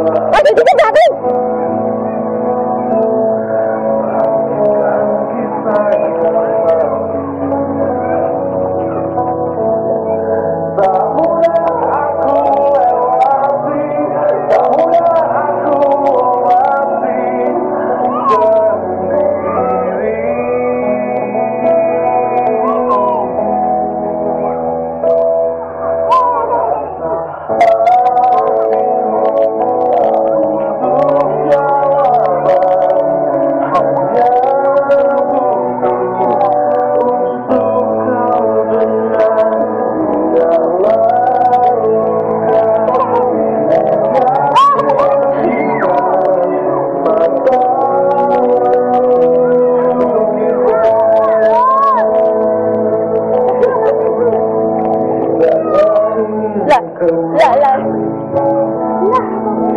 Wah, jadi jatuh. 来来来来。